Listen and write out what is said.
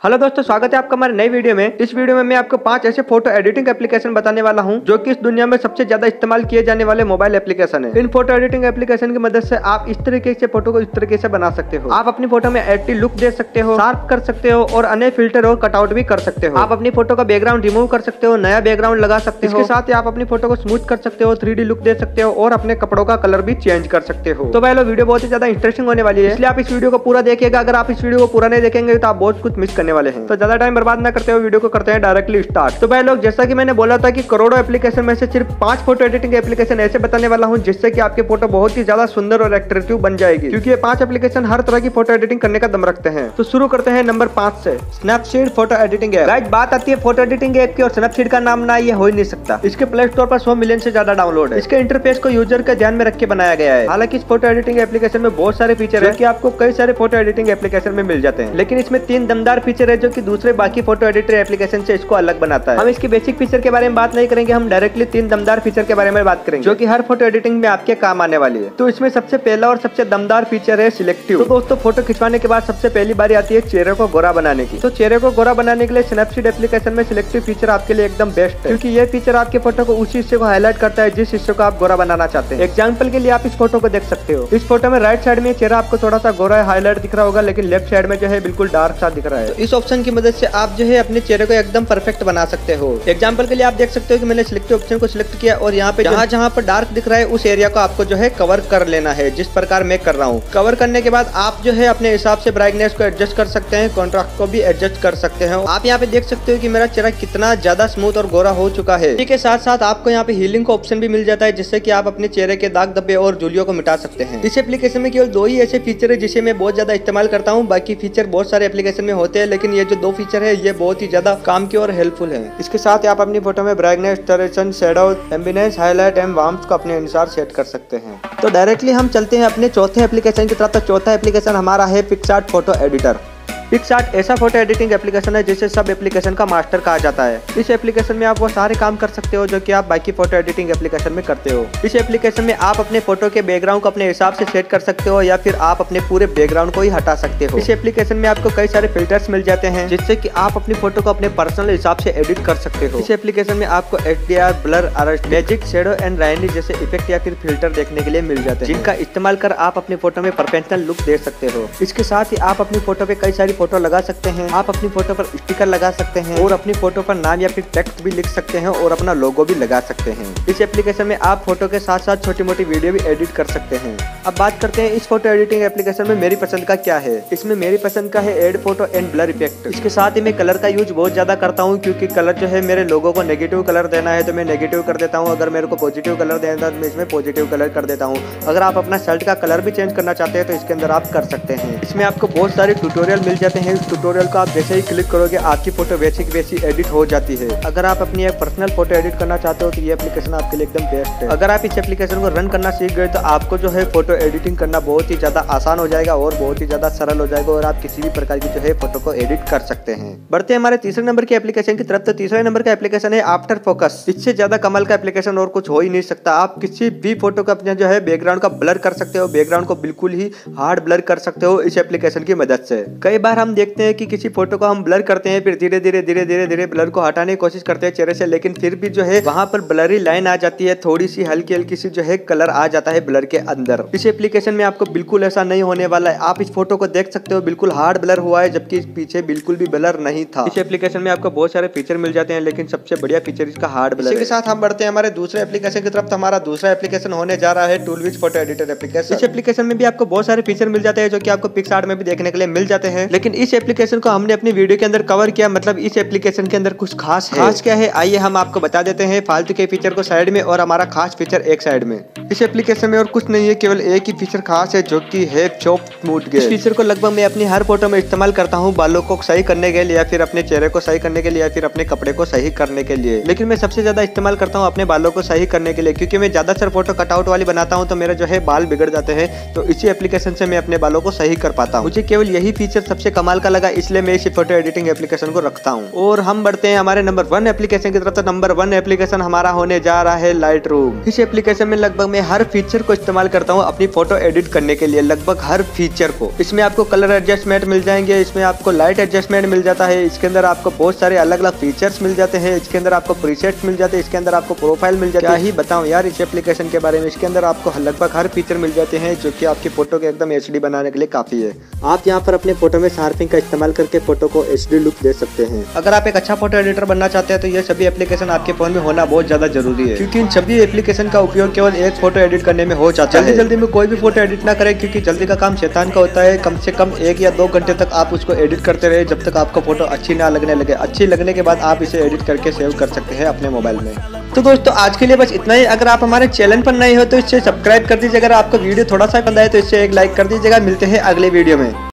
Hello दोस्तों, स्वागत है आपका हमारे नई वीडियो में। इस वीडियो में मैं आपको पाँच ऐसे फ़ोटो एडिटिंग एप्लीकेशन बताने वाला हूँ, जो कि इस दुनिया में सबसे ज़्यादा इस्तेमाल किए जाने वाले मोबाइल एप्लीकेशन है। इन फ़ोटो एडिटिंग एप्लीकेशन की मदद से आप इस तरीके से फ़ोटो को इस तरीके से बना सकते हो। आप अपनी फ़ोटो में एटी लुक दे सकते हो शार्प कर सकते हो और अन्य फ़िल्टर और कटआउट भी कर सकते हो। आप अपनी फ़ोटो का बैकग्राउंड रिमूव कर सकते हो, नया बैकग्राउंड लगा सकते हो। इसके साथ ही आप अपनी फ़ोटो को स्मूथ कर सकते हो थ्री लुक दे सकते हो और अपने कपड़ों का कलर भी चेंज कर सकते हो। तो पहले वीडियो बहुत ही ज़्यादा इंटरेस्टिंग होने वाली है, इसलिए आप इस वीडियो को पूरा देखेगा अगर आप इस वीडियो को पूरा नहीं देखेंगे तो आप बहुत कुछ मिस करने वाले हैं। तो ज़्यादा टाइम बर्बाद न करते हुए वीडियो को करते हैं डायरेक्टली स्टार्ट तो भाई लोग, जैसा कि मैंने बोला था कि करोड़ों एप्लीकेशन में से सिर्फ़ पाँच फ़ोटो एडिटिंग एप्लीकेशन ऐसे बताने वाला हूँ, जिससे कि आपके फ़ोटो बहुत ही ज़्यादा सुंदर और एट्रेक्टिव बन जाएगी। क्योंकि ये पाँच एप्लीकेशन हर तरह की फ़ोटो एडिटिंग करने का दम रखते हैं। तो शुरू करते हैं नंबर पाँच से। Snapseed photo editing app right बात आती है फ़ोटो एडिटिंग ऐप की और स्नैपसीड का नाम ना, ये हो ही नहीं सकता। इसके प्ले स्टोर पर सौ मिलियन से ज़्यादा डाउनलोड है। इसके इंटरफेस को यूज़र के ध्यान में रख के बनाया गया है। हालाँकि इस फ़ोटो एडिटिंग एप्लीकेशन में बहुत सारे फीचर है। कि आपको कई सारे फ़ोटो एडिटिंग एप्लीकेशन में मिल जाते हैं। लेकिन इसमें तीन दमदार फीचर है जो कि दूसरे बाकी फ़ोटो एडिटर एप्लीकेशन से इसको अलग बनाता है। हम इसकी बेसिक फीचर के बारे में बात नहीं करेंगे, हम डायरेक्टली तीन दमदार फीचर के बारे में बात करेंगे। जो कि हर फ़ोटो एडिटिंग में आपके काम आने वाली है। तो इसमें सबसे पहला और सबसे दमदार फीचर है सिलेक्टिव तो दोस्तों फ़ोटो खिंचवाने के बाद सबसे पहली बारी आती है चेहरे को गोरा बनाने की। तो चेहरे को गोरा बनाने के लिए स्नैपसीड एप्लीकेशन में सिलेक्टिव फीचर आपके लिए एकदम बेस्ट है। क्योंकि ये फीचर आपके फ़ोटो को उसी हिस्से को हाईलाइट करता है जिस हिस्से को आप गोरा बनाना चाहते हैं। एग्ज़ाम्पल के लिए आप इस फ़ोटो को देख सकते हो। इस फ़ोटो में राइट साइड में चेहरा आपको थोड़ा सा गोरा हाईलाइट दिख रहा होगा, लेकिन लेफ़्ट साइड में जो है बिल्कुल डार्क सा दिख रहा है। इस ऑप्शन की मदद से आप जो है अपने चेहरे को एकदम परफेक्ट बना सकते हो। एग्ज़ाम्पल के लिए आप देख सकते हो कि मैंने सिलेक्टिव ऑप्शन को सिलेक्ट किया और यहाँ पे जहाँ जहाँ पर डार्क दिख रहा है, उस एरिया को आपको जो है कवर कर लेना है, जिस प्रकार मैं कर रहा हूँ। कवर करने के बाद आप जो है अपने हिसाब से ब्राइटनेस को एडजस्ट कर सकते हैं कॉन्ट्राक्ट को भी एडजस्ट कर सकते हैं। आप यहाँ पे देख सकते हो कि मेरा चेहरा कितना ज़्यादा स्मूथ और गोरा हो चुका है। इसी के साथ साथ आपको यहाँ पे हीलिंग का ऑप्शन भी मिल जाता है, जिससे कि आप अपने चेहरे के दाग धब्बे और जूलियों को मिटा सकते हैं। इस एप्लीकेशन में केवल दो ही ऐसे फीचर है, जिसे मैं बहुत ज़्यादा इस्तेमाल करता हूँ। बाकी फीचर बहुत सारे एप्लीकेशन में होते हैं लेकिन ये जो दो फीचर है, ये बहुत ही ज़्यादा काम की और हेल्पफुल है। इसके साथ आप अपनी फ़ोटो में brightness saturation ambiance highlight and warmth को अपने अनुसार सेट कर सकते हैं। तो डायरेक्टली हम चलते हैं अपने चौथे एप्लीकेशन की तरफ़। तो चौथा एप्लीकेशन हमारा है पिक्सार्ट फ़ोटो एडिटर पिक्सार्ट ऐसा फ़ोटो एडिटिंग एप्लीकेशन है जिसे सब एप्लीकेशन का मास्टर कहा जाता है। इस एप्लीकेशन में आप वो सारे काम कर सकते हो जो कि आप बाकी फ़ोटो एडिटिंग एप्लीकेशन में करते हो। इस एप्लीकेशन में आप अपने फ़ोटो के बैकग्राउंड को अपने हिसाब से सेट कर सकते हो या फिर आप अपने पूरे बैकग्राउंड को ही हटा सकते हो। इस एप्लीकेशन में आपको कई सारे फिल्टर्स मिल जाते हैं, जिससे की आप अपनी फ़ोटो को अपने पर्सनल हिसाब से एडिट कर सकते हो। इस एप्लीकेशन में आपको H D R blur magic shadow and राइनली जैसे इफ़ेक्ट या फिर फ़िल्टर देखने के लिए मिल जाते हैं, जिनका इस्तेमाल कर आप अपनी फ़ोटो में प्रोफेशनल लुक दे सकते हो। इसके साथ ही आप अपनी फ़ोटो पे कई सारी फ़ोटो लगा सकते हैं। आप अपनी फ़ोटो पर स्टिकर लगा सकते हैं और अपनी फ़ोटो पर नाम या फिर टेक्स्ट भी लिख सकते हैं और अपना लोगो भी लगा सकते हैं। इस एप्लीकेशन में आप फ़ोटो के साथ साथ छोटी मोटी वीडियो भी एडिट कर सकते हैं। अब बात करते हैं इस फ़ोटो एडिटिंग एप्लीकेशन में मेरी पसंद का क्या है। इसमें मेरी पसंद का है add photo and blur effect इसके साथ ही मैं कलर का यूज़ बहुत ज़्यादा करता हूँ क्योंकि कलर जो है मेरे लोगों को नेगेटिव कलर देना है तो मैं नेगेटिव कर देता हूँ। अगर मेरे को पॉजिटिव कलर देना है तो मैं इसमें पॉजिटिव कलर कर देता हूँ। अगर आप अपना शर्ट का कलर भी चेंज करना चाहते हैं तो इसके अंदर आप कर सकते हैं। इसमें आपको बहुत सारे ट्यूटोरियल मिल जाते हैं इस ट्यूटोरियल को आप जैसे ही क्लिक करोगे, आपकी फ़ोटो वैसी की वैसी एडिट हो जाती है। अगर आप अपनी एक पर्सनल फ़ोटो एडिट करना चाहते हो तो ये एप्लीकेशन आपके लिए एकदम बेस्ट है। अगर आप इस एप्लीकेशन को रन करना सीख गए तो आपको जो है फ़ोटो एडिटिंग करना बहुत ही ज़्यादा आसान हो जाएगा और बहुत ही ज़्यादा सरल हो जाएगा और आप किसी भी प्रकार की जो है फ़ोटो को एडिट कर सकते हैं। बढ़ते हैं हमारे तीसरे नंबर की एप्लीकेशन की तरफ़। तो तीसरे नंबर का एप्लीकेशन है आफ्टर फोकस इससे ज़्यादा कमल का एप्लीकेशन और कुछ हो ही नहीं सकता। आप किसी भी फ़ोटो का अपने जो है बैकग्राउंड का ब्लर कर सकते हो। बैकग्राउंड को बिल्कुल ही हार्ड ब्लर कर सकते हो इस एप्लीकेशन की मदद से। कई बार हम देखते हैं कि किसी फ़ोटो को हम ब्लर करते हैं फिर धीरे धीरे धीरे धीरे धीरे ब्लर को हटाने की कोशिश करते हैं चेहरे से लेकिन फिर भी जो है वहाँ पर ब्लरी लाइन आ जाती है थोड़ी सी हल्की हल्की सी जो है कलर आ जाता है ब्लर के अंदर। इस एप्लीकेशन में आपको बिल्कुल ऐसा नहीं होने वाला है। आप इस फ़ोटो को देख सकते हो बिल्कुल हार्ड ब्लर हुआ है जबकि पीछे बिल्कुल भी ब्लर नहीं था। इस एप्लीकेशन में आपको बहुत सारे फीचर मिल जाते हैं लेकिन सबसे बढ़िया फीचर इसका हार्ड ब्लर के साथ हम बढ़ते हैं हमारे दूसरे एप्लीकेशन की तरफ़। हमारा दूसरा एप्लीकेशन होने जा रहा है टूलविज फ़ोटो एडिटर एप्लीकेशन इस एप्लीकेशन में भी आपको बहुत सारे फीचर मिल जाते हैं जो कि आपको पिक्सार्ट में भी देखने के लिए मिल जाते हैं। लेकिन इस एप्लीकेशन को हमने अपनी वीडियो के अंदर कवर किया मतलब इस एप्लीकेशन के अंदर कुछ खास है। खास क्या है? आइए हम आपको बता देते हैं फालतू के फीचर को साइड में और हमारा खास फीचर एक साइड में। इस एप्लीकेशन में और कुछ नहीं है केवल एक ही फीचर खास है जो की है चौक स्मूथ इस फीचर को लगभग मैं अपनी हर फ़ोटो में इस्तेमाल करता हूँ बालों को सही करने के लिए या फिर अपने चेहरे को सही करने के लिए या फिर अपने कपड़े को सही करने के लिए। लेकिन मैं सबसे ज़्यादा इस्तेमाल करता हूँ अपने बालों को सही करने के लिए क्योंकि मैं ज़्यादातर फ़ोटो कटआउट वाली बनाता हूँ तो मेरा जो है बाल बिगड़ जाते हैं तो इसी एप्लीकेशन से मैं अपने बालों को सही कर पाता हूँ। मुझे केवल यही फीचर सबसे कमाल का लगा, इसलिए मैं इसी फ़ोटो एडिटिंग एप्लीकेशन को रखता हूँ। और हम बढ़ते हैं हमारे नंबर वन एप्लीकेशन की तरफ़ तो नंबर वन एप्लीकेशन हमारा होने जा रहा है लाइट इस एप्लीकेशन में लगभग मैं हर फीचर को इस्तेमाल करता हूँ अपनी फ़ोटो एडिट करने के लिए, लगभग हर फीचर को। इसमें आपको कलर एडजस्टमेंट मिल जाएँगे, इसमें आपको लाइट एडजस्टमेंट मिल जाता है, इसके अंदर आपको बहुत सारे अलग अलग फीचर्स मिल जाते हैं, इसके अंदर आपको प्रीसेट्स मिल जाते हैं, इसके अंदर आपको प्रोफ़ाइल मिल जाता है। ही बताऊँ यार, इस एप्लीकेशन के बारे में, इसके अंदर आपको लगभग हर फीचर मिल जाते हैं, जो कि आपकी फ़ोटो के एकदम एचडी बनाने के लिए काफ़ी है। आप यहाँ पर अपने फ़ोटो में शार्पिंग का इस्तेमाल करके फ़ोटो को एच लुक दे सकते हैं। अगर आप एक अच्छा फ़ोटो एडिटर बनना चाहते हैं तो ये सभी एप्लीकेशन आपके फ़ोन में होना बहुत ज़्यादा ज़रूरी है। क्योंकि इन सभी एप्लीकेशन का उपयोग केवल एक फ़ोटो एडिट करने में हो जाता है। जल्दी जल्दी में कोई भी फ़ोटो एडिट ना करें क्योंकि जल्दी का काम शैतान का होता है। कम से कम एक या दो घंटे तक आप उसको एडिट करते रहे जब तक आपको फ़ोटो अच्छी ना लगने लगे। अच्छी लगने के बाद आप इसे एडिट करके सेव कर सकते हैं अपने मोबाइल में। तो दोस्तों आज के लिए बस इतना ही। अगर आप हमारे चैनल पर नए हो तो इससे सब्सक्राइब कर दीजिए। अगर आपको वीडियो थोड़ा सा पसंद आए तो इससे एक लाइक कर दीजिएगा। मिलते हैं अगले वीडियो में।